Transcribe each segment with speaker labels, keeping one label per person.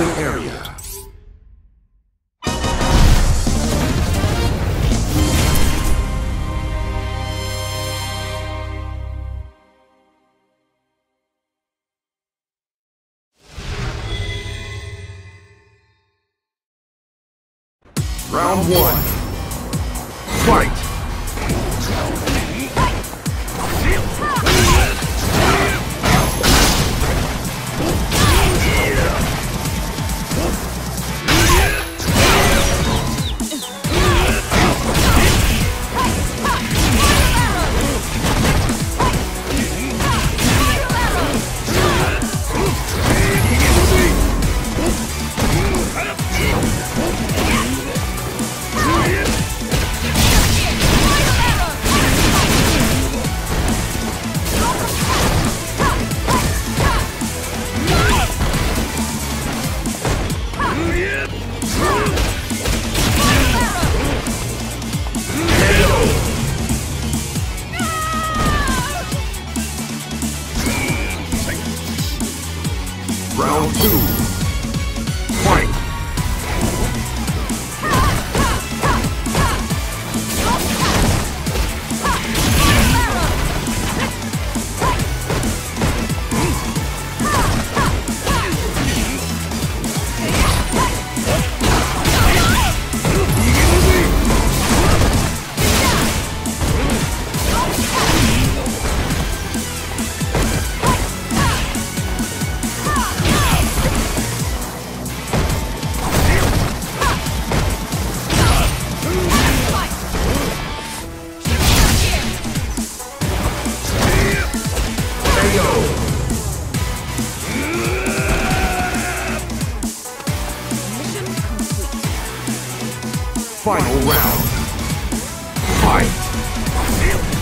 Speaker 1: battling area. Round one. Fight! Round two. Final round. Fight!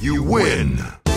Speaker 1: You win!